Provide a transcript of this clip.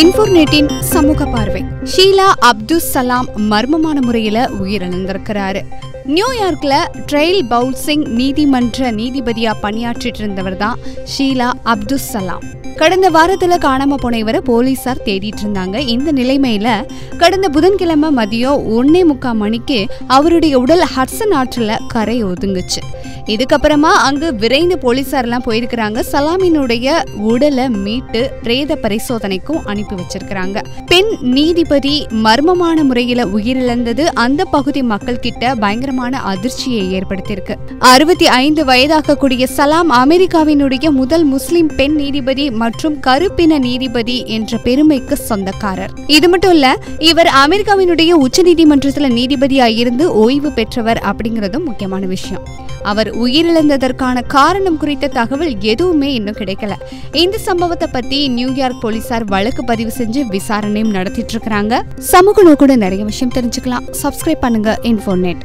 இன்ஃபோர்நெட்டின் சமூக பார்வை. ஷீலா அப்துல் சலாம் மர்மமான முறையில உயிரிழந்திருக்கிறாரு. நியூயார்க்ல ட்ரெயில் பவுல்சிங் நீதிமன்ற நீதிபதியா பணியாற்றிட்டு இருந்தவர் தான் ஷீலா அப்துல் சலாம். கடந்த வாரத்துல காணாம போன இவரை போலீசார் தேடிட்டு இருந்தாங்க இந்த நிலைமையில கடந்த புதன்கிழமை மதியம் ஒன்னே முக்கால் மணிக்கு அவருடைய உடல் ஹட்சன் ஆற்றுல கரை ஒதுங்குச்சு. இதுக்கப்புறமா அங்கு விரைந்து போலீசார்லாம் போயிருக்கிறாங்க. சலாமினுடைய உடலை மீட்டு பிரேத பரிசோதனைக்கும் அனுப்பி வச்சிருக்கிறாங்க. பெண் நீதிபதி மர்மமான முறையில உயிரிழந்தது அந்த பகுதி மக்கள் கிட்ட பயங்கரமான அதிர்ச்சியை ஏற்படுத்தியிருக்கு. அறுபத்தி ஐந்து வயதாகக்கூடிய சலாம் அமெரிக்காவினுடைய முதல் முஸ்லிம் பெண் நீதிபதி மற்றும் கருப்பின நீதிபதி என்ற பெருமைக்கு சொந்தக்காரர். இது மட்டும் இல்ல இவர் அமெரிக்காவினுடைய உச்ச நீதிமன்றத்துல நீதிபதியாக இருந்து ஓய்வு பெற்றவர் அப்படிங்கறதும் முக்கியமான விஷயம். அவர் உயிரிழந்ததற்கான காரணம் குறித்த தகவல் எதுவுமே இன்னும் கிடைக்கல. இந்த சம்பவத்தை பத்தி நியூயார்க் போலீசார் வழக்கு பதிவு செஞ்சு விசாரணையும் நடத்திட்டு இருக்காங்க சமூக நோக்கோட நிறைய விஷயம் தெரிஞ்சுக்கலாம். சப்ஸ்கிரைப் பண்ணுங்க இன்ஃபோர்நெட்